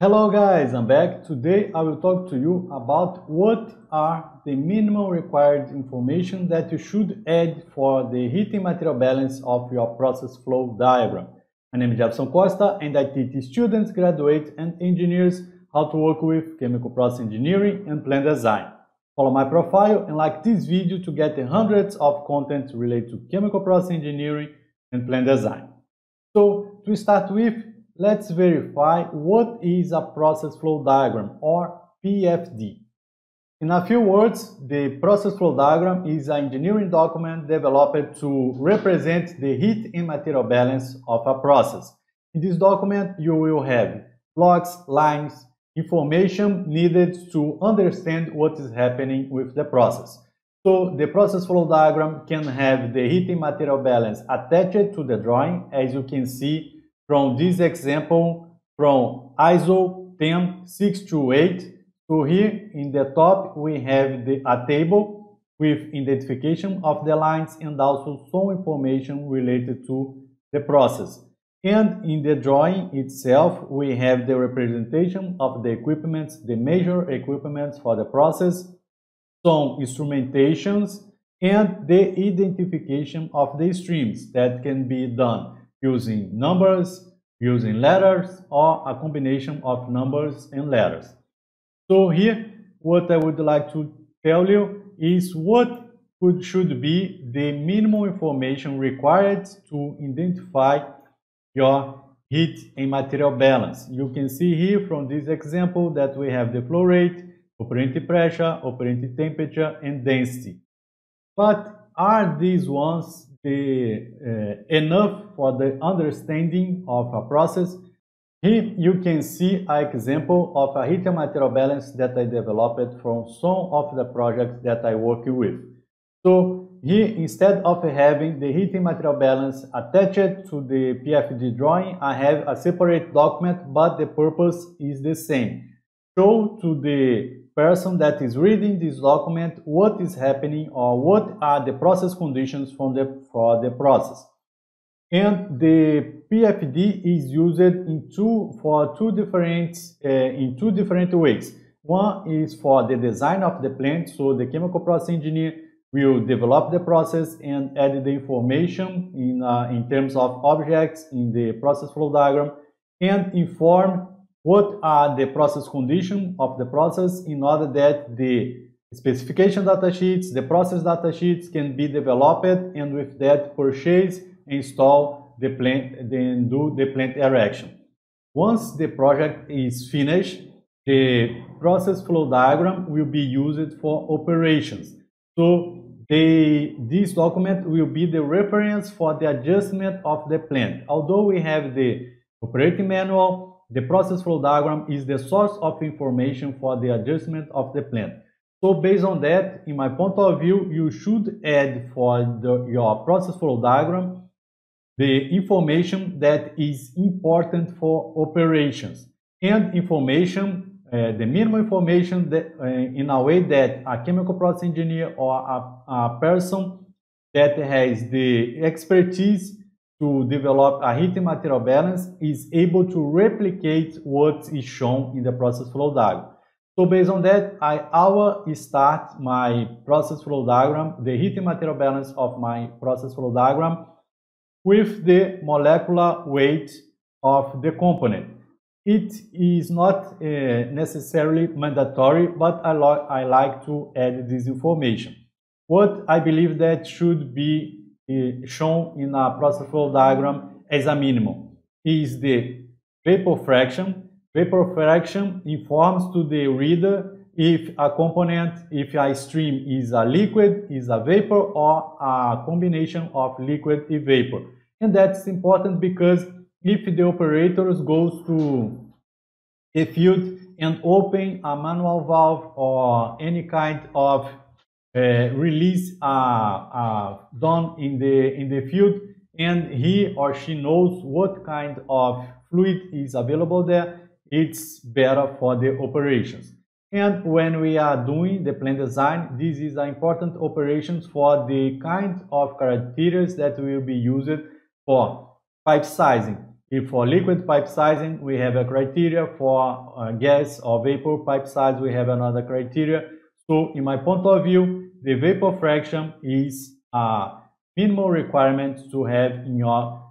Hello guys, I'm back. Today I will talk to you about what are the minimum required information that you should add for the heating material balance of your process flow diagram. My name is Jeferson Costa and I teach students, graduates and engineers how to work with chemical process engineering and plant design. Follow my profile and like this video to get hundreds of content related to chemical process engineering and plant design. So to start with, let's verify what is a process flow diagram or PFD. In a few words, the process flow diagram is an engineering document developed to represent the heat and material balance of a process. In this document, you will have blocks, lines, information needed to understand what is happening with the process. So the process flow diagram can have the heat and material balance attached to the drawing, as you can see from this example from ISO 10628. So here in the top we have the, a table with identification of the lines and also some information related to the process. And in the drawing itself, we have the representation of the equipments, the major equipments for the process, some instrumentations, and the identification of the streams that can be done using numbers, using letters, or a combination of numbers and letters. So here, what I would like to tell you is what could, should be the minimum information required to identify your heat and material balance. You can see here from this example that we have the flow rate, operating pressure, operating temperature, and density. But are these ones Eh, enough for the understanding of a process. Here you can see an example of a heat material balance that I developed from some of the projects that I work with. So here, instead of having the heat material balance attached to the PFD drawing, I have a separate document, but the purpose is the same. Show to the person that is reading this document what is happening or what are the process conditions from the, for the process. And the PFD is used in two, for two different, uh, in two different ways. One is for the design of the plant, so the chemical process engineer will develop the process and add the information in, uh, in terms of objects in the process flow diagram and inform what are the process conditions of the process in order that the specification data sheets, the process data sheets can be developed and with that purchase, install the plant, then do the plant erection. Once the project is finished, the process flow diagram will be used for operations. So the, this document will be the reference for the adjustment of the plant. Although we have the operating manual, the process flow diagram is the source of information for the adjustment of the plant. So based on that, in my point of view, you should add for the, your process flow diagram the information that is important for operations and information, uh, the minimum information that, uh, in a way that a chemical process engineer or a, a person that has the expertise to develop a heat material balance is able to replicate what is shown in the process flow diagram. So based on that, I always start my process flow diagram, the heat material balance of my process flow diagram with the molecular weight of the component. It is not uh, necessarily mandatory, but I, I like to add this information. What I believe that should be shown in a process flow diagram as a minimum is the vapor fraction. Vapor fraction informs to the reader if a component, if a stream is a liquid, is a vapor, or a combination of liquid and vapor. And that's important because if the operators goes to a field and open a manual valve or any kind of release uh, uh, done in the in the field and he or she knows what kind of fluid is available there it's better for the operations. And when we are doing the plant design this is an important operations for the kind of criteria that will be used for pipe sizing. If for liquid pipe sizing, we have a criteria. For uh, gas or vapor pipe size, we have another criteria. So in my point of view, the vapor fraction is a minimal requirement to have in your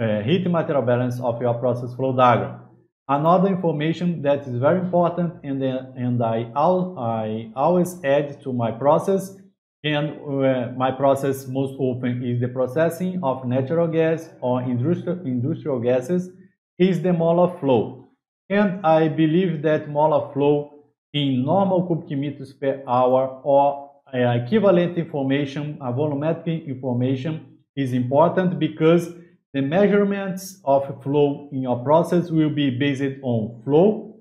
uh, heat material balance of your process flow diagram. Another information that is very important and, uh, and I, al I always add to my process and uh, my process most often is the processing of natural gas or industrial, industrial gases is the molar flow. And I believe that molar flow in normal cubic meters per hour or equivalent information, a volumetric information is important because the measurements of flow in your process will be based on flow,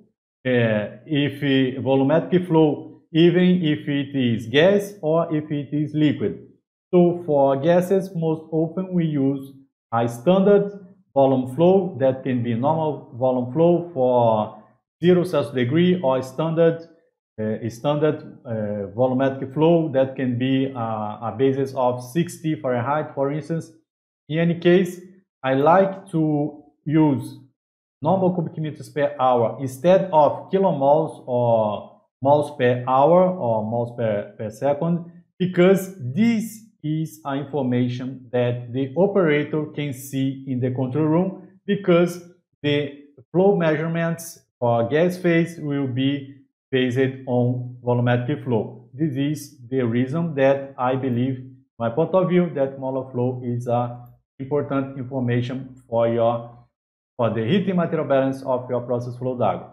uh, if uh, volumetric flow even if it is gas or if it is liquid. So for gases, most often we use a standard volume flow that can be normal volume flow for 0 Celsius degree or standard uh, standard uh, volumetric flow that can be uh, a basis of 60 Fahrenheit, for instance. In any case, I like to use normal cubic meters per hour instead of kilomoles or moles per hour or moles per, per second because this is a information that the operator can see in the control room because the flow measurements for gas phase will be based on volumetric flow. This is the reason that I believe, my point of view, that molar flow is a important information for your for the heating material balance of your process flow diagram.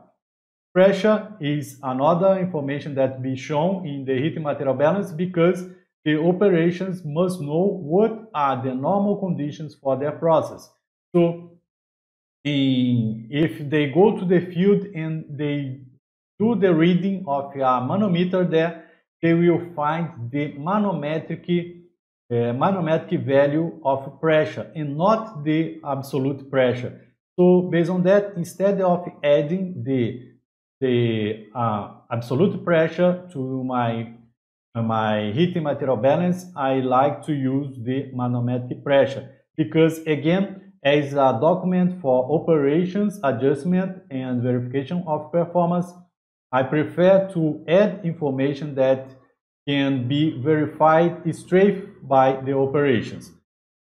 Pressure is another information that be shown in the heating material balance because the operations must know what are the normal conditions for their process. So in, if they go to the field and they do the reading of a manometer there, they will find the manometric, uh, manometric value of pressure and not the absolute pressure. So based on that, instead of adding the the uh, absolute pressure to my uh, my heating material balance, I like to use the manometric pressure because again, as a document for operations adjustment and verification of performance, I prefer to add information that can be verified straight by the operations.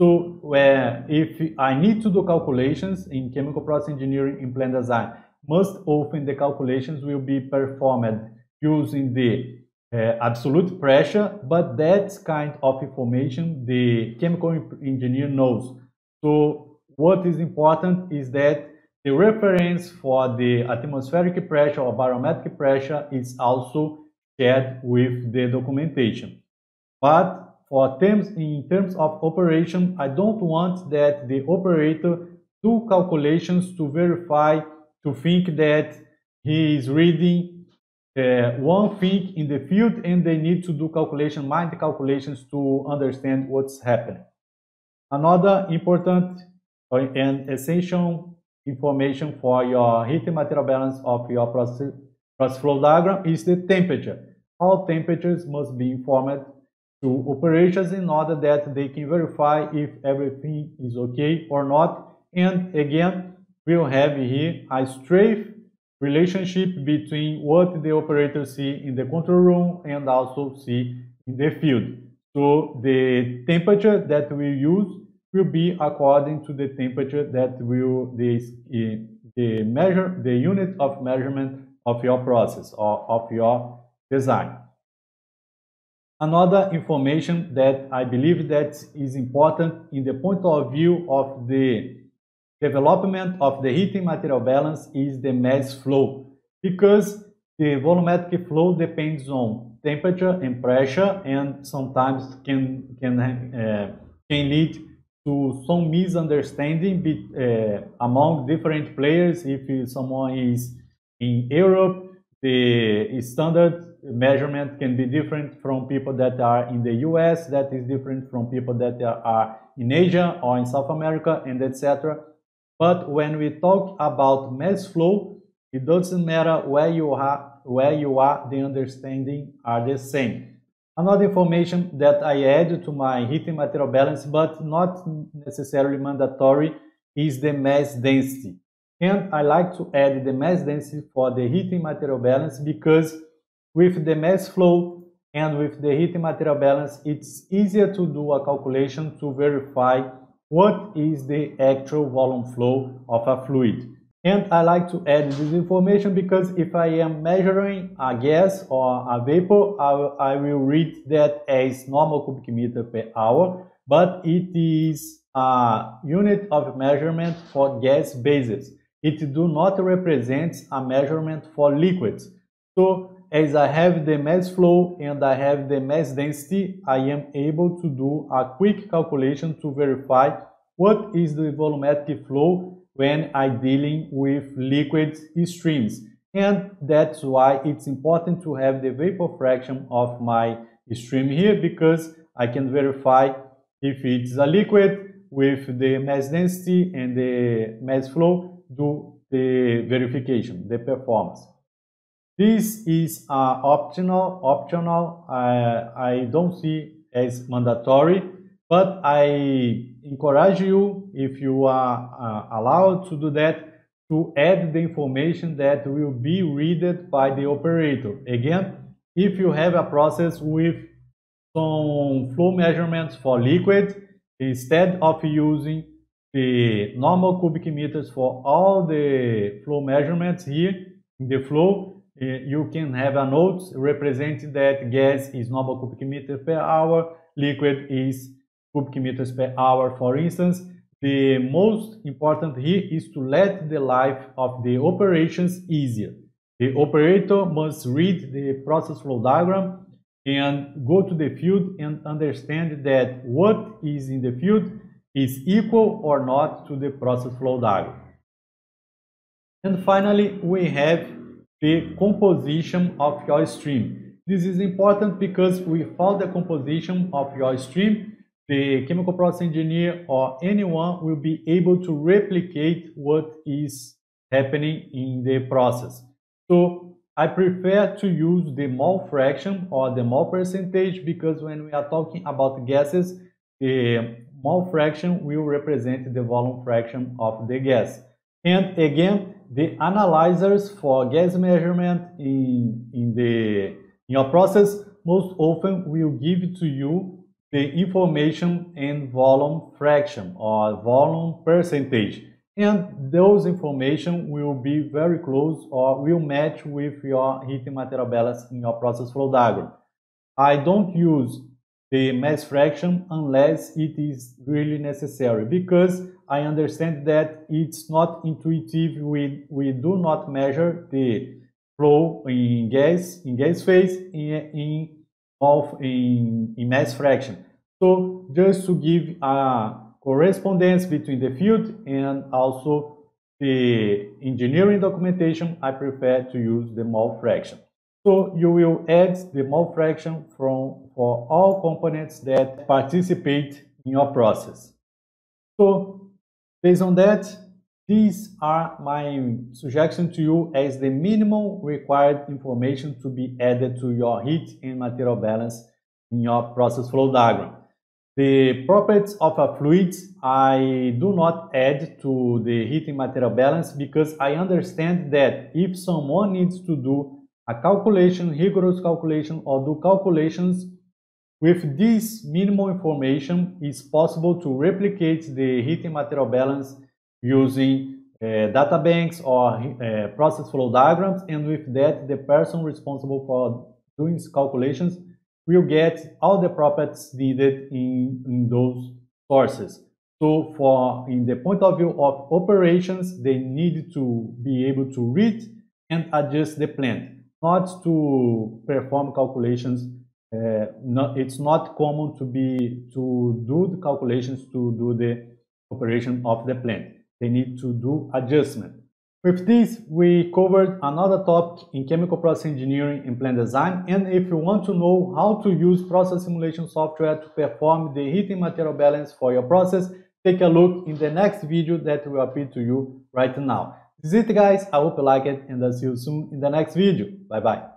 So where if I need to do calculations in chemical process engineering in plant design, most often the calculations will be performed using the uh, absolute pressure, but that kind of information the chemical engineer knows. So what is important is that the reference for the atmospheric pressure or barometric pressure is also shared with the documentation. But for terms in terms of operation, I don't want that the operator do calculations to verify to think that he is reading uh, one thing in the field and they need to do calculation, mind calculations to understand what's happening. Another important and essential information for your heating material balance of your process, process flow diagram is the temperature. All temperatures must be informed to operations in order that they can verify if everything is okay or not. And again, we'll have here a straight relationship between what the operator see in the control room and also see in the field. So the temperature that we use will be according to the temperature that will the, the measure the unit of measurement of your process or of your design. Another information that I believe that is important in the point of view of the development of the heating material balance is the mass flow because the volumetric flow depends on temperature and pressure and sometimes can can uh, can lead to some misunderstanding be, uh, among different players if someone is in Europe the standard measurement can be different from people that are in the US that is different from people that are in Asia or in South America and etc but when we talk about mass flow, it doesn't matter where you are, where you are, the understanding are the same. Another information that I add to my heating material balance, but not necessarily mandatory, is the mass density. And I like to add the mass density for the heating material balance because with the mass flow and with the heating material balance, it's easier to do a calculation to verify what is the actual volume flow of a fluid. And I like to add this information because if I am measuring a gas or a vapor, I, I will read that as normal cubic meter per hour, but it is a unit of measurement for gas basis. It do not represent a measurement for liquids. So as I have the mass flow and I have the mass density, I am able to do a quick calculation to verify what is the volumetric flow when I dealing with liquid streams. And that's why it's important to have the vapor fraction of my stream here because I can verify if it's a liquid with the mass density and the mass flow do the verification, the performance. This is uh, optional, optional. Uh, I don't see as mandatory but I encourage you, if you are uh, allowed to do that, to add the information that will be read by the operator. Again, if you have a process with some flow measurements for liquid, instead of using the normal cubic meters for all the flow measurements here in the flow, eh, you can have a note representing that gas is normal cubic meter per hour, liquid is cubic meters per hour, for instance, the most important here is to let the life of the operations easier. The operator must read the process flow diagram and go to the field and understand that what is in the field is equal or not to the process flow diagram. And finally, we have the composition of your stream. This is important because without the composition of your stream, the chemical process engineer or anyone will be able to replicate what is happening in the process. So I prefer to use the mole fraction or the mole percentage because when we are talking about gases, the mole fraction will represent the volume fraction of the gas. And again, the analyzers for gas measurement in, in, the, in your process most often will give to you the information and volume fraction or volume percentage. And those information will be very close or will match with your heating material balance in your process flow diagram. I don't use the mass fraction unless it is really necessary because I understand that it's not intuitive. We, we do not measure the flow in gas, in gas phase, in, in of in, in mass fraction. So just to give a correspondence between the field and also the engineering documentation, I prefer to use the mole fraction. So you will add the mole fraction from, for all components that participate in your process. So based on that, these are my suggestions to you as the minimum required information to be added to your heat and material balance in your process flow diagram. The properties of a fluid I do not add to the heating material balance because I understand that if someone needs to do a calculation, rigorous calculation or do calculations with this minimal information, it's possible to replicate the heating material balance using uh, data banks or uh, process flow diagrams and with that the person responsible for doing calculations will get all the properties needed in, in those sources. So for in the point of view of operations, they need to be able to read and adjust the plant, not to perform calculations. Uh, not, it's not common to be to do the calculations to do the operation of the plant. They need to do adjustment. With this, we covered another topic in chemical process engineering and plant design. And if you want to know how to use process simulation software to perform the heating material balance for your process, take a look in the next video that will appear to you right now. This is it guys, I hope you like it and I'll see you soon in the next video. Bye bye.